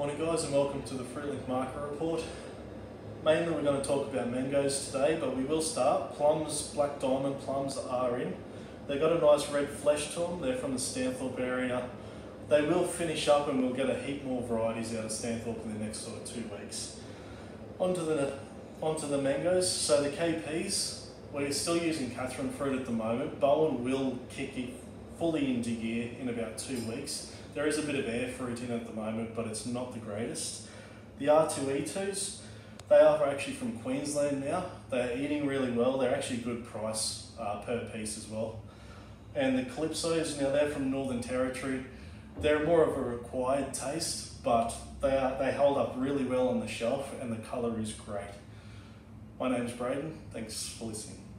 Morning guys and welcome to the Fruitlink Market Report. Mainly we're going to talk about mangoes today, but we will start. Plums, Black Diamond plums are in. They've got a nice red flesh to them. They're from the Stanthorpe area. They will finish up and we'll get a heap more varieties out of Stanthorpe in the next sort of two weeks. Onto the, onto the mangoes. So the KPs, we're still using Katherine fruit at the moment. Bowen will kick it fully into gear in about two weeks. There is a bit of Ayr fruit in at the moment, but it's not the greatest. The R2E2s, they are actually from Queensland now. They're eating really well. They're actually good price uh, per piece as well. And the Calypsos, now they're from Northern Territory. They're more of a required taste, but they, are, they hold up really well on the shelf and the colour is great. My name is Braden. Thanks for listening.